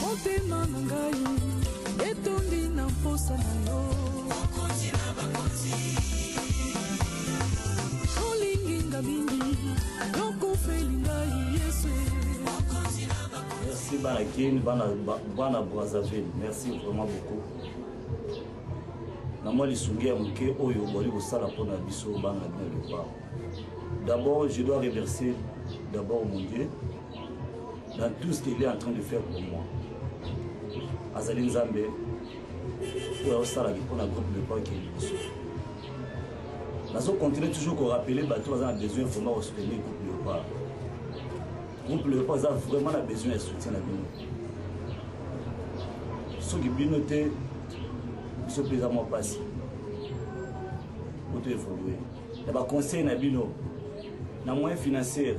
Motema na ngai etondi na mposa na yo mokonzi na bakonzi olingi nga mingi yokufeli ngai yesu mokonzi na bakonzi merci bana kin bana, bana brazzaville merci vraiment beaucoup na mwa lisungi ya moke oyo bozali kosala mpo na biso bana bino depart d'abord je dois remercier d'abord mon dieu dans tout ce qu'il est en train de faire pour moi azali nzambe oyo aosalaki mpo na groupe meko ake liboso nazocontinue toujours korapele bato baza na besoin vraiment kosoutenir groupe leopard groupe leopard aza vraiment na besoin ya soutien na bino soki bino te biso mpe eza mwa mpasi oto evolue na baconseil na bino na moyen financiere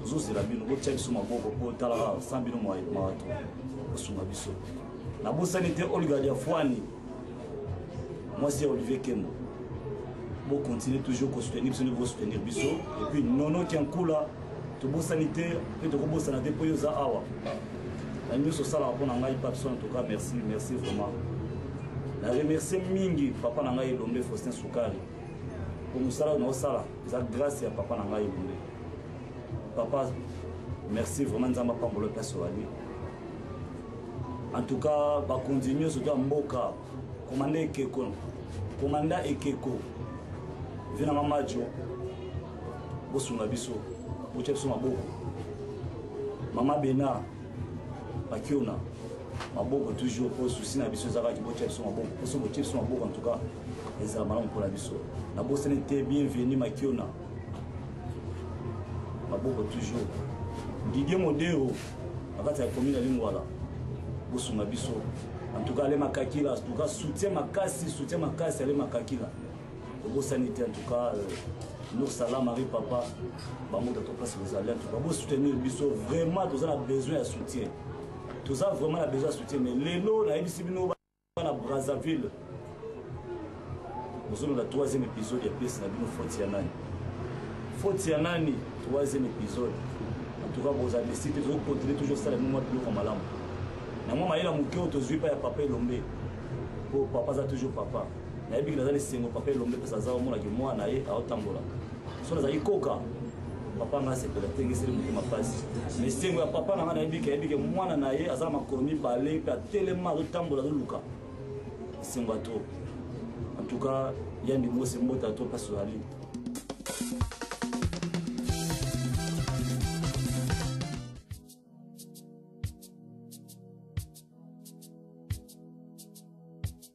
tozozela bino botia biso maboko mpo otalaka sa bino mawato kosunga biso nabosani te olga diafuani mwasi ya olivier kembo bocontinue toujours kosoutenir biso nde bokosoutenir biso epuis nono kiankula tobosani te mpe tokobosana te mpo yo oza awa na nyonso osalaka mpo na ngai papson en tout cas merci merci vraiment na remercie mingi papa na ngai elombe faustin sukari po mosala oyo naosala eza grâce ya papa na ngai ebonde papa merci vraiment nzambe apambola oyo place ozali en tout cas bakonzi nyonso to ya mboka komanda ekeko komanda ekeko vina mamajo bosunga biso botya biso maboko mama bena bakiona maboko toujours mpo susi na biso ezalaka kibotia biso maboko mposo botie biso maboko en tout cas ezala malamu mpo na biso nabosani te bienvenu makiona maboko toujours didie modero na kati ya komi na lingwala bosunga biso en tout cas ale makakila en tout cas soutien makasi soutien makasi ale makakila obosani te en tout cas euh, nous sala marie papa bango tato place bozali en tout cas bosoutenir biso vraiment toza na besoin ya soutien toza vraiment na besoin ya soutien mais lelo nayebisi bino bana brazzaville bozolonda troisième épisode ya piese na bino foti ya nani foti ya nani troisième épisode en tout cas boza desi te tozokontinue toujours sala bino mwa biloko malamu na mwa mayela moke oyo tozwi epai ya papa elombe mpo papa aza toujours papa nayebi ke naza na esengo papa elombe mpesa aza omona ke mwana ye aotambola so nazalaki koka papa nga asepela te ngeseli motema mpasi mesengo ya papa na nga nayebi ke ayebi ke mwana na ye aza na makolo mibale mpe atelema azotambola azoluka esengo ya trop en tout cas ya ndimose mbote ya trop mpasi ozali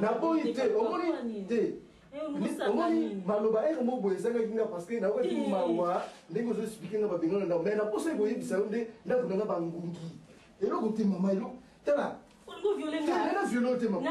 naboyi te omoni te omoni maloba ere moko boye ezangaki nga parce que nayoki mawa ndenge ozo explike nga babenga na ndako mai naposa koyebisa yo nde ndako na nga bangungi eloko te mama eloko tala na viole te mama